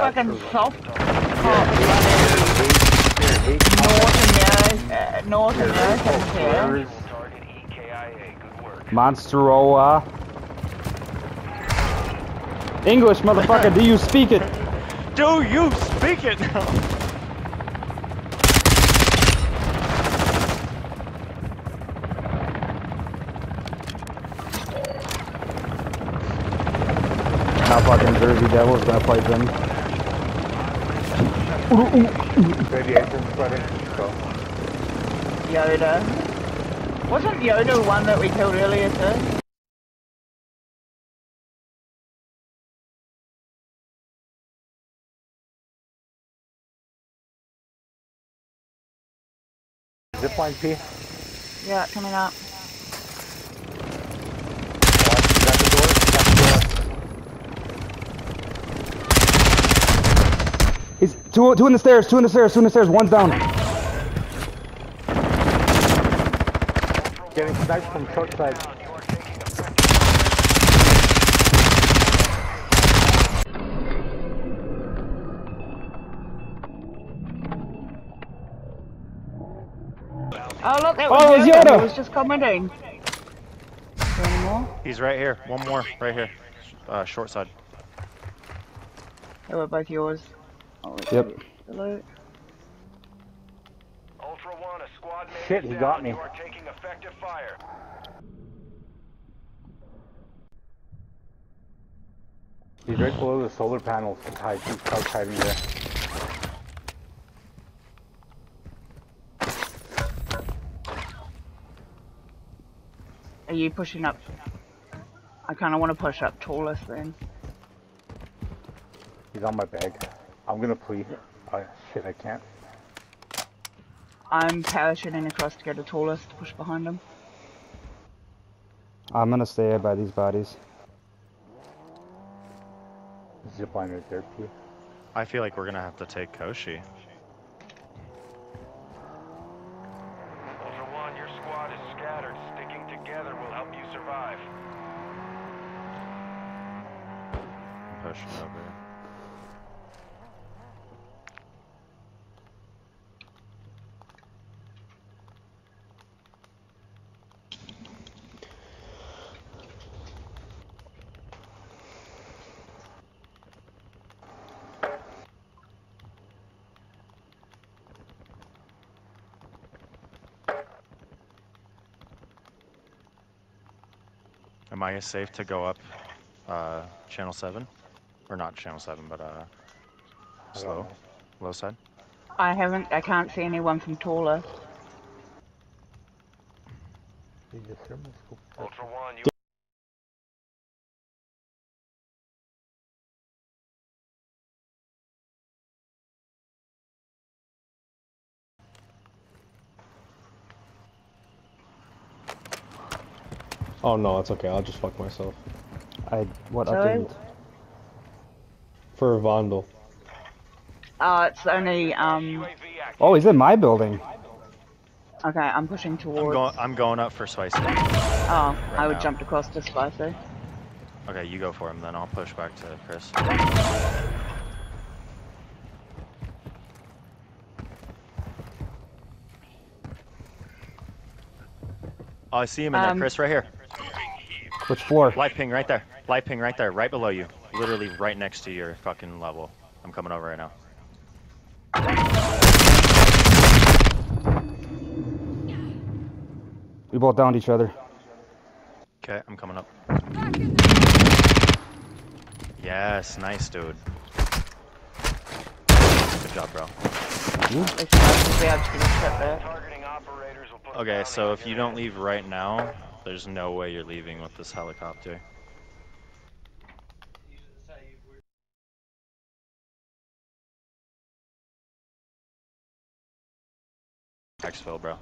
fucking soft top North America, North Americans here. Target EKIA. Good work. Monsteroa. Uh. English, motherfucker, do you speak it? Do you speak it now? Now fucking Jersey Devils gonna fight them. Radiation spreading. Go. Yoda. Wasn't Yoda the one that we killed earlier too? Zipline P. Yeah, coming up. Got the door. Got the door. He's two, two in the stairs, two in the stairs, two in the stairs, one's down. Getting sniped from short side. You are taking effective Oh look, that Oh, was Yoda. Yoda. He was just commenting. Any more? He's right here. One more. Right here. Uh, short side. They were both yours. Oh, Yep. Salute. Ultra One, a squad mate Shit, he down. got me. You are taking effective fire. He's right below the solar panels. He's hiding. He's couch hiding there. Are you pushing up? I kind of want to push up tallest then. He's on my bag. I'm gonna please. Oh shit, I can't. I'm parachuting across to go to tallest to push behind him. I'm gonna stay by these bodies. Zipline right there, P. I feel like we're gonna have to take Koshi. Ultra One, your squad is scattered. Sticking together will help you survive. Pushing over. Am I safe to go up uh, channel 7? Or not channel 7, but uh, slow, low side? I haven't. I can't see anyone from tallest. He just thermal scope. Ultra One, you Oh no, it's okay. I'll just fuck myself. I what Sorry? update? For a Vondel. Uh, it's only um. Oh, he's in my building. Okay, I'm pushing I'm towards. going. I'm going up for Spicy. oh, I would now. jumped across to Spicy. Okay, you go for him, then I'll push back to Chris. Oh, I see him in there, Um, Chris, right here. Which floor? Light ping right there. Light ping right there, right below you. Literally right next to your fucking level. I'm coming over right now. We both downed each other. Okay, I'm coming up. Yes, nice, dude. Good job, bro. They should actually be able to get a shot there. Targeting operators will put Okay, so if you don't leave right now, there's no way you're leaving with this helicopter. Exfil, bro.